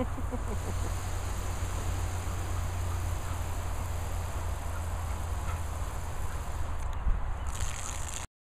Ha ha ha ha ha ha.